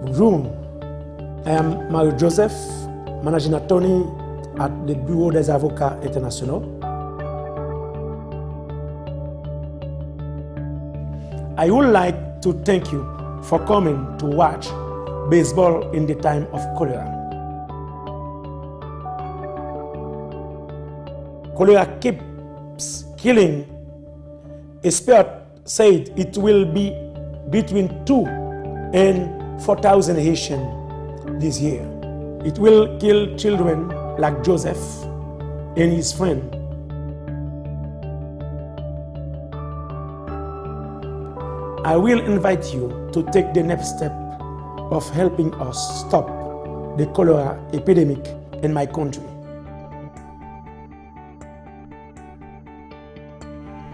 Bonjour, I am Mario Joseph, managing attorney at the Bureau des Avocats Internationaux. I would like to thank you for coming to watch baseball in the time of cholera. Cholera keeps killing. A Expert said it will be between 2 and 4,000 Haitians this year. It will kill children like Joseph and his friend. I will invite you to take the next step of helping us stop the cholera epidemic in my country.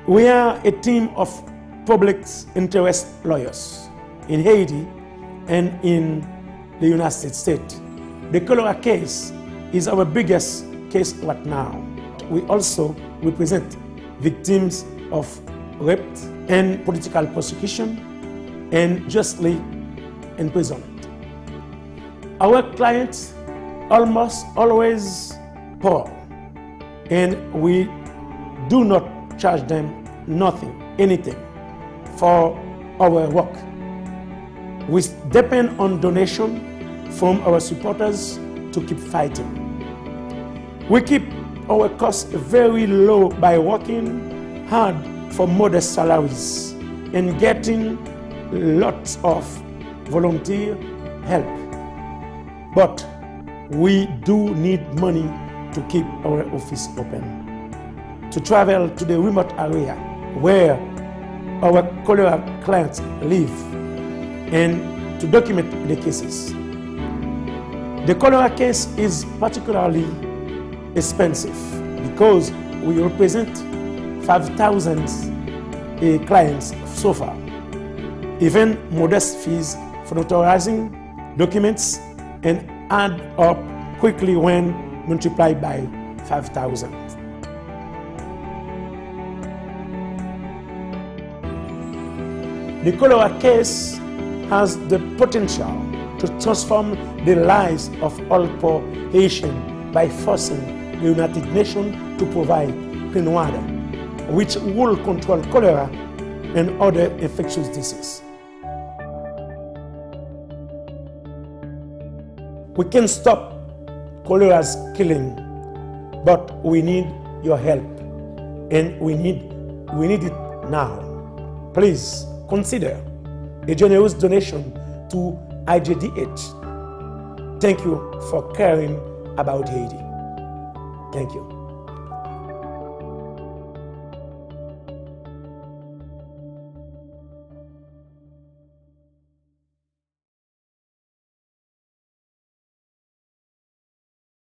We are a team of public interest lawyers in Haiti and in the United States. The cholera case is our biggest case right now. We also represent victims of rape and political persecution and justly imprisonment. Our clients almost always poor and we do not charge them nothing, anything for our work. We depend on donation from our supporters to keep fighting. We keep our costs very low by working hard for modest salaries and getting lots of volunteer help. But we do need money to keep our office open. To travel to the remote area where our cholera clients live and to document the cases. The cholera case is particularly expensive because we represent 5,000 uh, clients so far. Even modest fees for notarizing documents and add up quickly when multiplied by 5,000. The cholera case has the potential to transform the lives of all poor Haitians by forcing the United Nations to provide clean water, which will control cholera and other infectious diseases. We can stop cholera's killing, but we need your help, and we need, we need it now. Please consider a generous donation to IJDH. Thank you for caring about Haiti. Thank you.